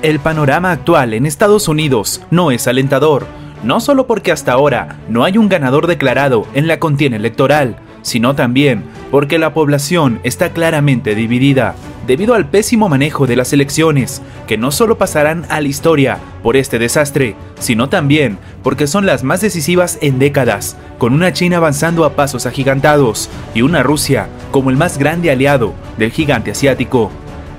El panorama actual en Estados Unidos no es alentador, no solo porque hasta ahora no hay un ganador declarado en la contienda electoral, sino también porque la población está claramente dividida debido al pésimo manejo de las elecciones, que no solo pasarán a la historia por este desastre, sino también porque son las más decisivas en décadas, con una China avanzando a pasos agigantados y una Rusia como el más grande aliado del gigante asiático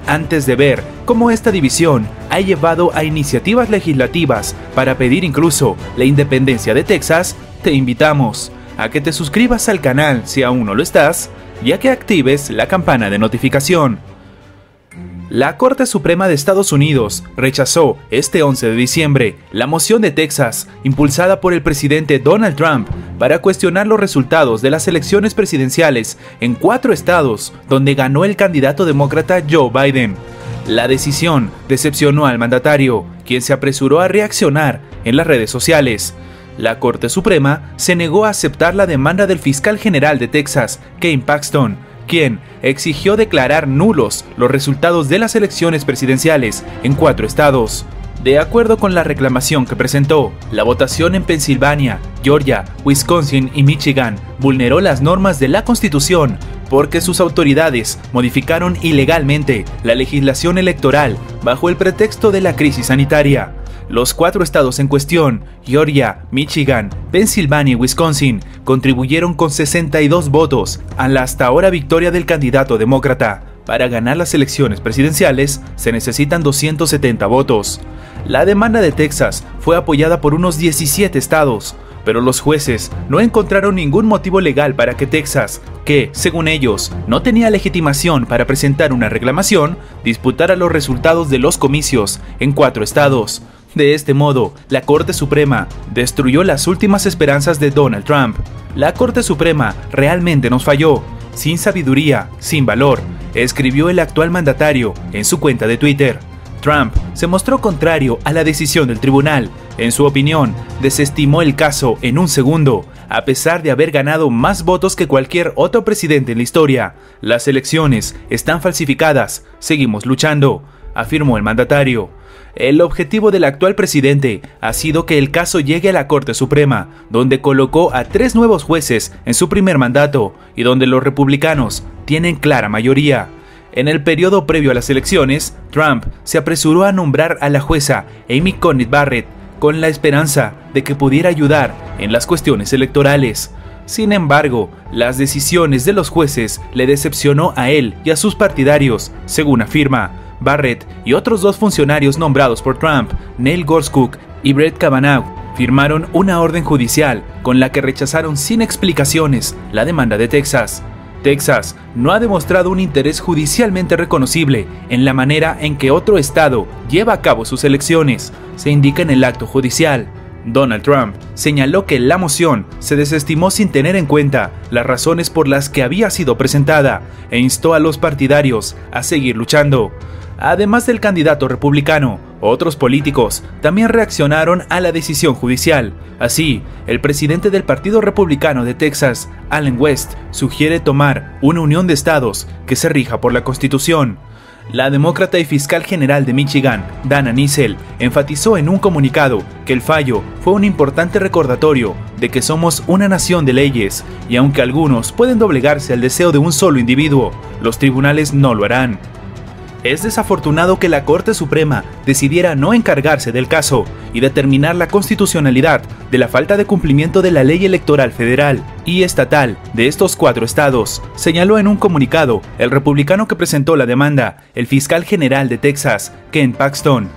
antes de ver cómo esta división ha llevado a iniciativas legislativas para pedir incluso la independencia de Texas, te invitamos a que te suscribas al canal si aún no lo estás, ya que actives la campana de notificación la Corte Suprema de Estados Unidos rechazó este 11 de diciembre la moción de Texas impulsada por el presidente Donald Trump para cuestionar los resultados de las elecciones presidenciales en cuatro estados donde ganó el candidato demócrata Joe Biden. La decisión decepcionó al mandatario, quien se apresuró a reaccionar en las redes sociales. La Corte Suprema se negó a aceptar la demanda del fiscal general de Texas, Kane Paxton, quien exigió declarar nulos los resultados de las elecciones presidenciales en cuatro estados. De acuerdo con la reclamación que presentó, la votación en Pensilvania, Georgia, Wisconsin y Michigan vulneró las normas de la Constitución porque sus autoridades modificaron ilegalmente la legislación electoral bajo el pretexto de la crisis sanitaria. Los cuatro estados en cuestión, Georgia, Michigan, Pensilvania y Wisconsin, contribuyeron con 62 votos a la hasta ahora victoria del candidato demócrata. Para ganar las elecciones presidenciales se necesitan 270 votos. La demanda de Texas fue apoyada por unos 17 estados, pero los jueces no encontraron ningún motivo legal para que Texas, que, según ellos, no tenía legitimación para presentar una reclamación, disputara los resultados de los comicios en cuatro estados. De este modo, la Corte Suprema destruyó las últimas esperanzas de Donald Trump. La Corte Suprema realmente nos falló, sin sabiduría, sin valor, escribió el actual mandatario en su cuenta de Twitter. Trump se mostró contrario a la decisión del tribunal. En su opinión, desestimó el caso en un segundo, a pesar de haber ganado más votos que cualquier otro presidente en la historia. Las elecciones están falsificadas, seguimos luchando, afirmó el mandatario. El objetivo del actual presidente ha sido que el caso llegue a la Corte Suprema, donde colocó a tres nuevos jueces en su primer mandato y donde los republicanos tienen clara mayoría. En el periodo previo a las elecciones, Trump se apresuró a nombrar a la jueza Amy Coney Barrett con la esperanza de que pudiera ayudar en las cuestiones electorales. Sin embargo, las decisiones de los jueces le decepcionó a él y a sus partidarios, según afirma. Barrett y otros dos funcionarios nombrados por Trump, Neil Gorsuch y Brett Kavanaugh, firmaron una orden judicial con la que rechazaron sin explicaciones la demanda de Texas. Texas no ha demostrado un interés judicialmente reconocible en la manera en que otro estado lleva a cabo sus elecciones, se indica en el acto judicial. Donald Trump señaló que la moción se desestimó sin tener en cuenta las razones por las que había sido presentada e instó a los partidarios a seguir luchando. Además del candidato republicano, otros políticos también reaccionaron a la decisión judicial. Así, el presidente del Partido Republicano de Texas, Allen West, sugiere tomar una unión de estados que se rija por la Constitución. La demócrata y fiscal general de Michigan, Dana Nissel, enfatizó en un comunicado que el fallo fue un importante recordatorio de que somos una nación de leyes y aunque algunos pueden doblegarse al deseo de un solo individuo, los tribunales no lo harán. Es desafortunado que la Corte Suprema decidiera no encargarse del caso y determinar la constitucionalidad de la falta de cumplimiento de la ley electoral federal y estatal de estos cuatro estados, señaló en un comunicado el republicano que presentó la demanda, el fiscal general de Texas, Ken Paxton.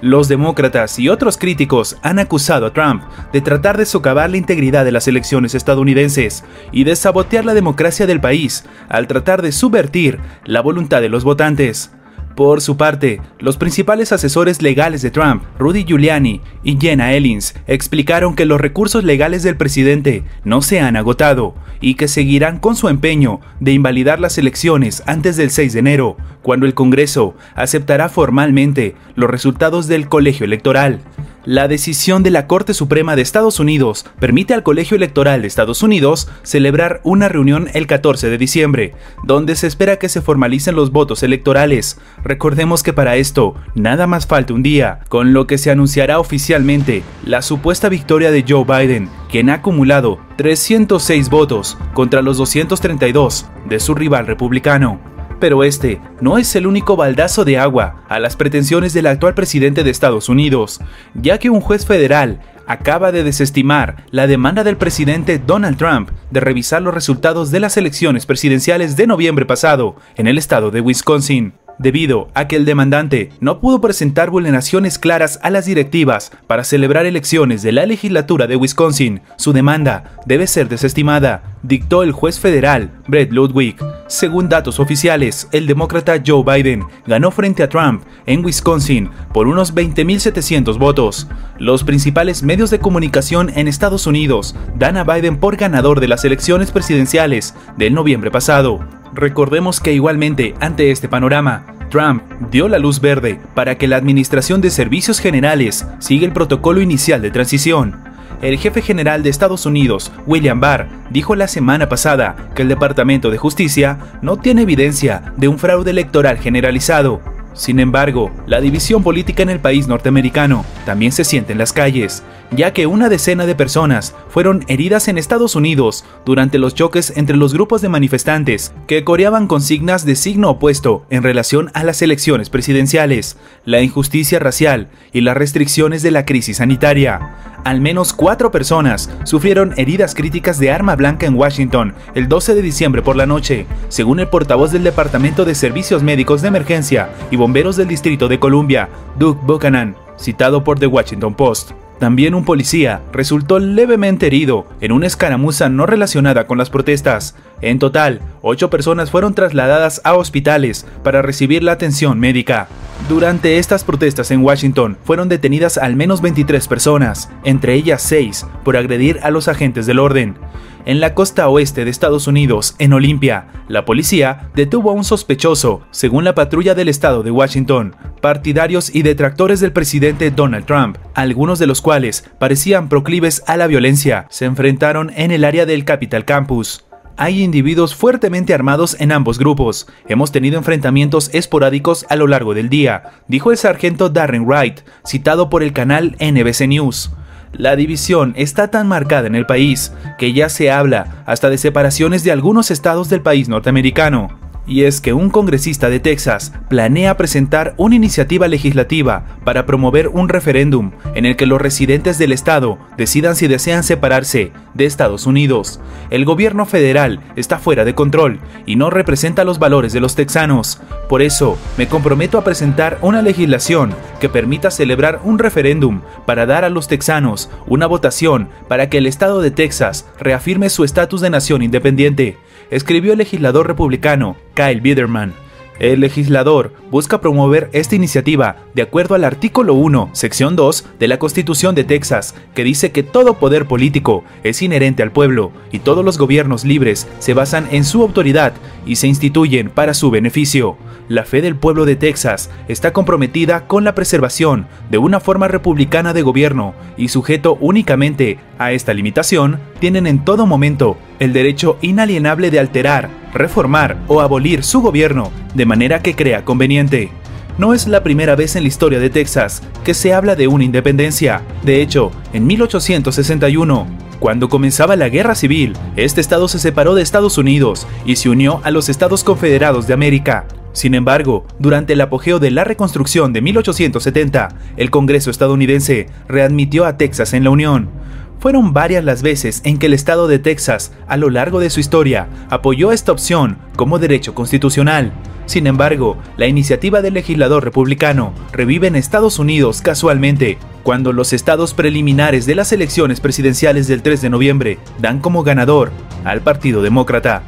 Los demócratas y otros críticos han acusado a Trump de tratar de socavar la integridad de las elecciones estadounidenses y de sabotear la democracia del país al tratar de subvertir la voluntad de los votantes. Por su parte, los principales asesores legales de Trump, Rudy Giuliani y Jenna Ellins, explicaron que los recursos legales del presidente no se han agotado y que seguirán con su empeño de invalidar las elecciones antes del 6 de enero, cuando el Congreso aceptará formalmente los resultados del colegio electoral. La decisión de la Corte Suprema de Estados Unidos permite al Colegio Electoral de Estados Unidos celebrar una reunión el 14 de diciembre, donde se espera que se formalicen los votos electorales. Recordemos que para esto nada más falta un día, con lo que se anunciará oficialmente la supuesta victoria de Joe Biden, quien ha acumulado 306 votos contra los 232 de su rival republicano. Pero este no es el único baldazo de agua a las pretensiones del actual presidente de Estados Unidos, ya que un juez federal acaba de desestimar la demanda del presidente Donald Trump de revisar los resultados de las elecciones presidenciales de noviembre pasado en el estado de Wisconsin debido a que el demandante no pudo presentar vulneraciones claras a las directivas para celebrar elecciones de la legislatura de Wisconsin. Su demanda debe ser desestimada, dictó el juez federal Brett Ludwig. Según datos oficiales, el demócrata Joe Biden ganó frente a Trump en Wisconsin por unos 20.700 votos. Los principales medios de comunicación en Estados Unidos dan a Biden por ganador de las elecciones presidenciales del noviembre pasado. Recordemos que igualmente ante este panorama, Trump dio la luz verde para que la Administración de Servicios Generales siga el protocolo inicial de transición. El jefe general de Estados Unidos, William Barr, dijo la semana pasada que el Departamento de Justicia no tiene evidencia de un fraude electoral generalizado sin embargo, la división política en el país norteamericano también se siente en las calles, ya que una decena de personas fueron heridas en Estados Unidos durante los choques entre los grupos de manifestantes que coreaban consignas de signo opuesto en relación a las elecciones presidenciales, la injusticia racial y las restricciones de la crisis sanitaria. Al menos cuatro personas sufrieron heridas críticas de arma blanca en Washington el 12 de diciembre por la noche, según el portavoz del Departamento de Servicios Médicos de Emergencia y Bomberos del Distrito de Columbia, Doug Buchanan, citado por The Washington Post. También un policía resultó levemente herido en una escaramuza no relacionada con las protestas. En total, ocho personas fueron trasladadas a hospitales para recibir la atención médica. Durante estas protestas en Washington fueron detenidas al menos 23 personas, entre ellas 6 por agredir a los agentes del orden. En la costa oeste de Estados Unidos, en Olimpia, la policía detuvo a un sospechoso, según la patrulla del estado de Washington, partidarios y detractores del presidente Donald Trump, algunos de los cuales parecían proclives a la violencia, se enfrentaron en el área del Capital Campus. Hay individuos fuertemente armados en ambos grupos. Hemos tenido enfrentamientos esporádicos a lo largo del día, dijo el sargento Darren Wright, citado por el canal NBC News. La división está tan marcada en el país que ya se habla hasta de separaciones de algunos estados del país norteamericano y es que un congresista de Texas planea presentar una iniciativa legislativa para promover un referéndum en el que los residentes del estado decidan si desean separarse de Estados Unidos. El gobierno federal está fuera de control y no representa los valores de los texanos. Por eso, me comprometo a presentar una legislación que permita celebrar un referéndum para dar a los texanos una votación para que el estado de Texas reafirme su estatus de nación independiente escribió el legislador republicano Kyle Biederman. El legislador busca promover esta iniciativa de acuerdo al artículo 1, sección 2 de la Constitución de Texas, que dice que todo poder político es inherente al pueblo y todos los gobiernos libres se basan en su autoridad y se instituyen para su beneficio. La fe del pueblo de Texas está comprometida con la preservación de una forma republicana de gobierno y sujeto únicamente a esta limitación, tienen en todo momento el derecho inalienable de alterar, reformar o abolir su gobierno de manera que crea conveniente. No es la primera vez en la historia de Texas que se habla de una independencia. De hecho, en 1861, cuando comenzaba la guerra civil, este estado se separó de Estados Unidos y se unió a los Estados Confederados de América. Sin embargo, durante el apogeo de la reconstrucción de 1870, el Congreso estadounidense readmitió a Texas en la Unión. Fueron varias las veces en que el estado de Texas, a lo largo de su historia, apoyó esta opción como derecho constitucional. Sin embargo, la iniciativa del legislador republicano revive en Estados Unidos casualmente, cuando los estados preliminares de las elecciones presidenciales del 3 de noviembre dan como ganador al Partido Demócrata.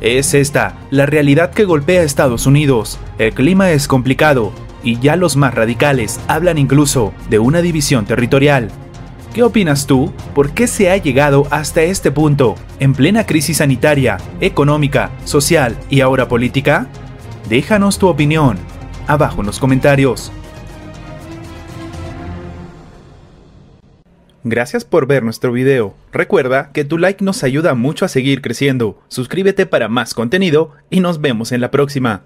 Es esta la realidad que golpea a Estados Unidos. El clima es complicado y ya los más radicales hablan incluso de una división territorial. ¿Qué opinas tú? ¿Por qué se ha llegado hasta este punto, en plena crisis sanitaria, económica, social y ahora política? Déjanos tu opinión abajo en los comentarios. Gracias por ver nuestro video. Recuerda que tu like nos ayuda mucho a seguir creciendo. Suscríbete para más contenido y nos vemos en la próxima.